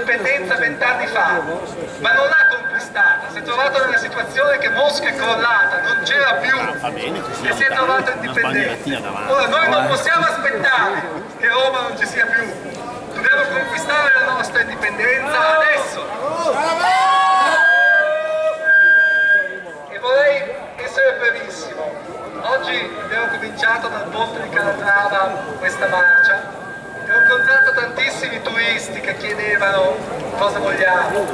l'indipendenza vent'anni fa, ma non l'ha conquistata, si è trovato nella situazione che Mosca è crollata, non c'era più. E si è trovato indipendente. Ora noi non possiamo aspettare che Roma non ci sia più, dobbiamo conquistare la nostra indipendenza adesso. E vorrei essere brevissimo. Oggi abbiamo cominciato dal ponte di Calatrava questa marcia incontrato tantissimi turisti che chiedevano cosa vogliamo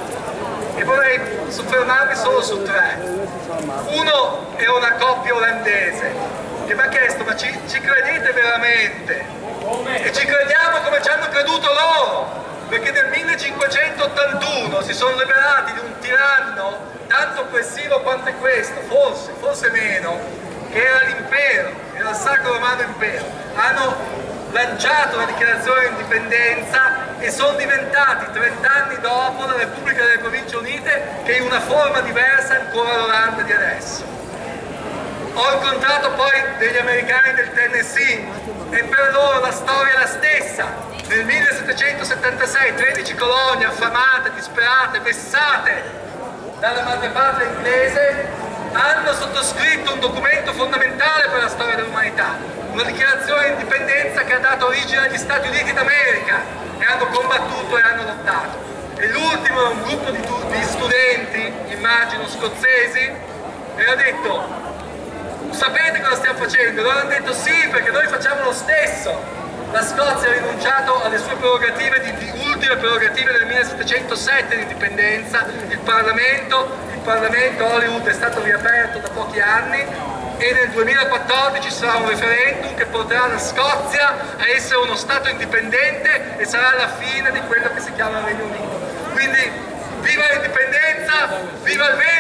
e vorrei soffermarmi solo su tre. Uno è una coppia olandese che mi ha chiesto ma ci, ci credete veramente? E ci crediamo come ci hanno creduto loro, perché nel 1581 si sono liberati di un tiranno tanto oppressivo quanto questo, forse, forse meno, era l'impero, era il Sacro Romano Impero. Hanno lanciato la dichiarazione di indipendenza e sono diventati 30 anni dopo la Repubblica delle Province Unite che in una forma diversa ancora l'Olanda di adesso. Ho incontrato poi degli americani del Tennessee e per loro la storia è la stessa. Nel 1776 13 colonie affamate, disperate, vessate dalla madrepatria inglese sottoscritto un documento fondamentale per la storia dell'umanità, una dichiarazione di indipendenza che ha dato origine agli Stati Uniti d'America e hanno combattuto e hanno lottato. E l'ultimo è un gruppo di, di studenti, immagino scozzesi, e ha detto sapete cosa stiamo facendo? Loro hanno detto sì perché noi facciamo lo stesso. La Scozia ha rinunciato alle sue prerogative, di, di ultime prerogative del 1707 di indipendenza, il Parlamento, il Parlamento Hollywood è stato riaperto da pochi anni e nel 2014 sarà un referendum che porterà la Scozia a essere uno Stato indipendente e sarà la fine di quello che si chiama Regno Unito. Quindi viva l'indipendenza, viva il grazie!